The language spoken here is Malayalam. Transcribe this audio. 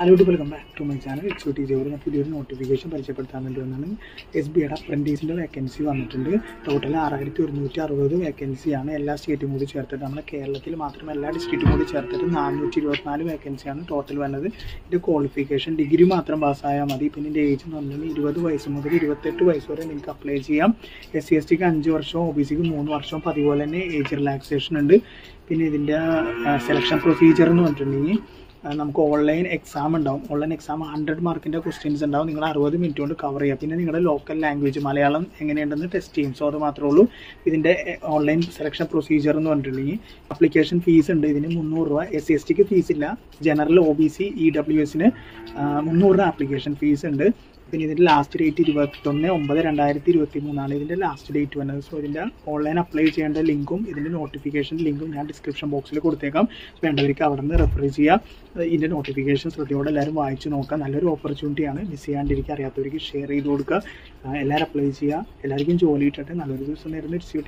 Hello to welcome back to my channel it's T ജോലി പുതിയൊരു നോട്ടിഫിക്കേഷൻ പരിചയപ്പെടുത്താൻ വേണ്ടി വന്നാണ് എസ് ബിയുടെ അപ്രന്റീസിന്റെ വേക്കൻസി വന്നിട്ടുണ്ട്. ടോട്ടൽ ആറായിരത്തി ഒരുന്നൂറ്റി അറുപത് വേക്കൻസിയാണ് എല്ലാ സ്റ്റേറ്റും കൂടി ചേർത്തിട്ട് നമ്മുടെ കേരളത്തിൽ മാത്രം എല്ലാ ഡിസ്ട്രിക്റ്റും കൂടി ചേർത്തിട്ട് നാനൂറ്റി ഇരുപത്തിനാല് വേക്കൻസിയാണ് ടോട്ടൽ വന്നത്. ഇതിന്റെ ക്വാളിഫിക്കേഷൻ ഡിഗ്രി മാത്രം പാസ്സായാൽ മതി. പിന്നെ ഇതിന്റെ ഏജ് എന്ന് പറഞ്ഞാൽ ഇരുപത് വയസ്സ് മുതൽ ഇരുപത്തെട്ട് വയസ്സ് വരെ നിങ്ങൾക്ക് അപ്ലൈ ചെയ്യാം. എസ് സി എസ് ടിക്ക് അഞ്ച് വർഷവും ഒ ബി സിക്ക് മൂന്ന് വർഷവും അതുപോലെ തന്നെ ഏജ് റിലാക്സേഷൻ ഉണ്ട്. പിന്നെ ഇതിന്റെ സെലക്ഷൻ പ്രൊസീജിയർ എന്ന് പറഞ്ഞിട്ടുണ്ടെങ്കിൽ നമുക്ക് ഓൺലൈൻ എക്സാം ഉണ്ടാവും. ഓൺലൈൻ എക്സാം ഹൺഡ്രഡ് മാർക്കിന്റെ ക്വസ്റ്റ്യൻസ് ഉണ്ടാവും. നിങ്ങൾ അറുപത് മിനിറ്റ് കൊണ്ട് കവർ ചെയ്യുക. പിന്നെ നിങ്ങളുടെ ലോക്കൽ ലാംഗ്വേജ് മലയാളം എങ്ങനെയുണ്ടെന്ന് ടെസ്റ്റ് ചെയ്യും. സോ അത് മാത്രമേ ഉള്ളൂ. ഇതിന്റെ ഓൺലൈൻ സെലക്ഷൻ പ്രൊസീജിയർ എന്ന് പറഞ്ഞിട്ടുണ്ടെങ്കിൽ അപ്ലിക്കേഷൻ ഫീസ് ഉണ്ട്. ഇതിന് മുന്നൂറ് രൂപ. എസ് സി എസ് ടിക്ക് ഫീസ് ഇല്ല. General O B C E W എസിന് മുന്നൂറ് രൂപ ആപ്ലിക്കേഷൻ ഫീസ് ഉണ്ട്. പിന്നെ ഇതിന്റെ ലാസ്റ്റ് ഡേറ്റ് ഇരുപത്തൊന്ന് ഒമ്പത് രണ്ടായിരത്തി ഇരുപത്തി മൂന്നാണ് ഇതിന്റെ ലാസ്റ്റ് ഡേറ്റ് വന്നത്. സോ ഇതിന്റെ ഓൺലൈൻ അപ്ലൈ ചെയ്യേണ്ട ലിങ്കും ഇതിന്റെ നോട്ടിഫിക്കേഷൻ ലിങ്കും ഞാൻ ഡിസ്ക്രിപ്ഷൻ ബോക്സിൽ കൊടുത്തേക്കാം. വേണ്ടവർക്ക് അവിടെ നിന്ന് റെഫർ ചെയ്യാം ഇതിന്റെ നോട്ടിഫിക്കേഷൻ ശ്രദ്ധയോടെ എല്ലാവരും വായിച്ച് നോക്കാം നല്ലൊരു ഓപ്പർച്യൂണിറ്റിയാണ് മിസ് ചെയ്യാണ്ടിരിക്കുക അറിയാത്തവർക്ക് ഷെയർ ചെയ്ത് കൊടുക്കുക. എല്ലാവരും അപ്ലൈ ചെയ്യുക. എല്ലാവർക്കും ജോലി കിട്ടട്ടെ. നല്ലൊരു ദിവസം നേരുന്ന ഇറ്റ്സ് യു